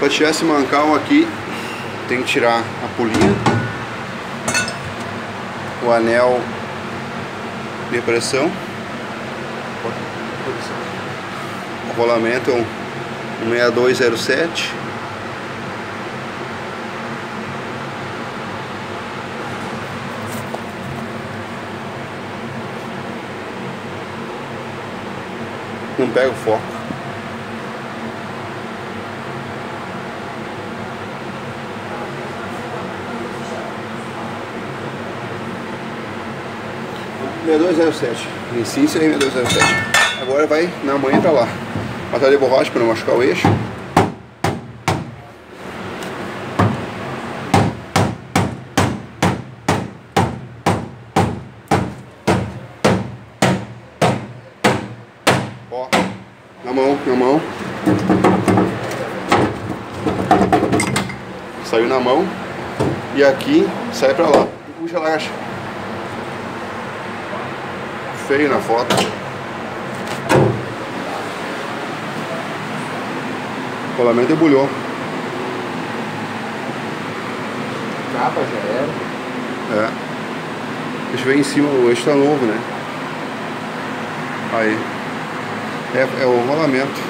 Para tirar esse mancal aqui, tem que tirar a polia, o anel de pressão, o rolamento é um 6207 não pega o foco. Dois zero sete em sim seria dois zero sete agora vai na manhã pra lá matar de borracha para não machucar o eixo Ó, na mão, na mão. Saiu na mão. E aqui sai pra lá. Puxa, relaxa. Feio na foto. O rolamento debulhou. Capa já era. É. Deixa eu ver em cima, o eixo tá novo, né? Aí. É, é o rolamento.